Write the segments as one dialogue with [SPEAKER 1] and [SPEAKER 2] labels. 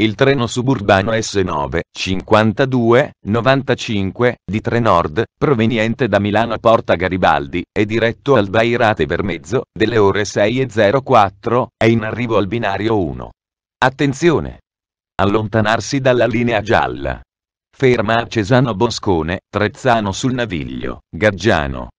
[SPEAKER 1] Il treno suburbano S9, 52, 95, di Trenord, proveniente da Milano a Porta Garibaldi, e diretto al Bairate Vermezzo, delle ore 6.04, è in arrivo al binario 1. Attenzione! Allontanarsi dalla linea gialla. Ferma a Cesano Boscone, Trezzano sul Naviglio, Gaggiano.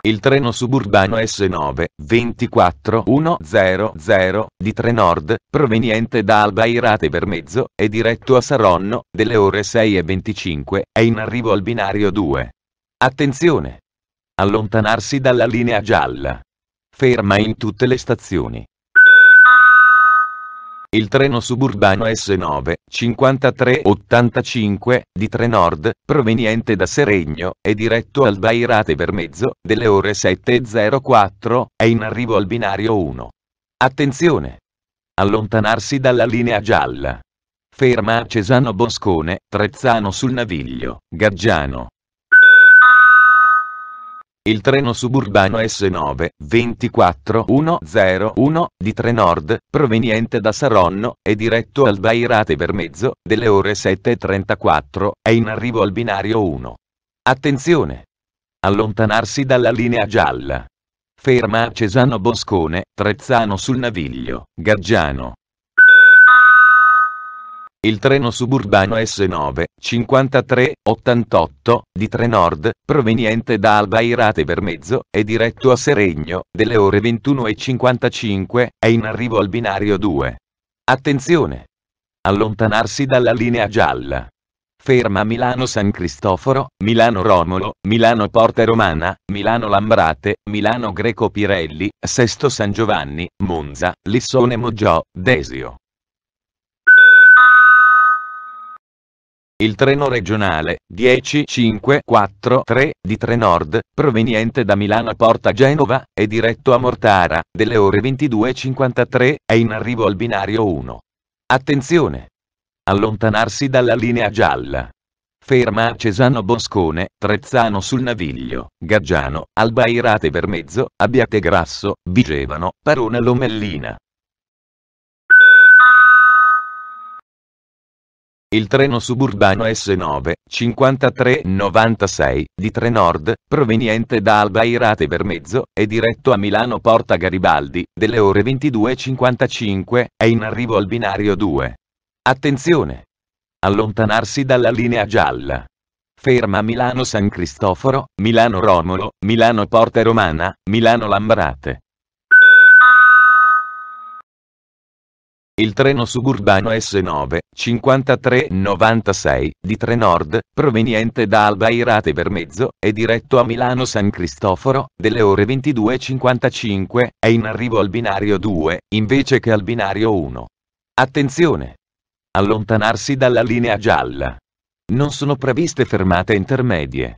[SPEAKER 1] Il treno suburbano S9, 24100, di Trenord, proveniente da Alba Irate Vermezzo, e diretto a Saronno, delle ore 6.25, è in arrivo al binario 2. Attenzione! Allontanarsi dalla linea gialla. Ferma in tutte le stazioni. Il treno suburbano S9, 5385, di Trenord, proveniente da Seregno, e diretto al Bairate Vermezzo, delle ore 7.04, è in arrivo al binario 1. Attenzione! Allontanarsi dalla linea gialla. Ferma a Cesano Boscone, Trezzano sul Naviglio, Gaggiano. Il treno suburbano S9, 24101, di Trenord, proveniente da Saronno, e diretto al Bairate Vermezzo, delle ore 7.34, è in arrivo al binario 1. Attenzione! Allontanarsi dalla linea gialla. Ferma a Cesano Boscone, Trezzano sul Naviglio, Gaggiano. Il treno suburbano S9, 5388, di Trenord, proveniente da Alba Irate Vermezzo, e diretto a Seregno, delle ore 21.55, è in arrivo al binario 2. Attenzione! Allontanarsi dalla linea gialla. Ferma Milano San Cristoforo, Milano Romolo, Milano Porta Romana, Milano Lambrate, Milano Greco Pirelli, Sesto San Giovanni, Monza, Lissone Moggiò, Desio. Il treno regionale 10543 di Trenord, proveniente da Milano a Porta Genova, e diretto a Mortara, delle ore 22.53, è in arrivo al binario 1. Attenzione! Allontanarsi dalla linea gialla. Ferma a Cesano Boscone, Trezzano sul Naviglio, Gaggiano, Albairate Vermezzo, Abbiate Grasso, Vigevano, Parona Lomellina. Il treno suburbano S9, 5396, di Trenord, proveniente da Alba Irate Vermezzo, e diretto a Milano Porta Garibaldi, delle ore 22.55, è in arrivo al binario 2. Attenzione! Allontanarsi dalla linea gialla. Ferma Milano San Cristoforo, Milano Romolo, Milano Porta Romana, Milano Lambrate. Il treno suburbano S9, 5396, di Trenord, proveniente da Alba Irate Vermezzo, e diretto a Milano San Cristoforo, delle ore 22.55, è in arrivo al binario 2, invece che al binario 1. Attenzione! Allontanarsi dalla linea gialla. Non sono previste fermate intermedie.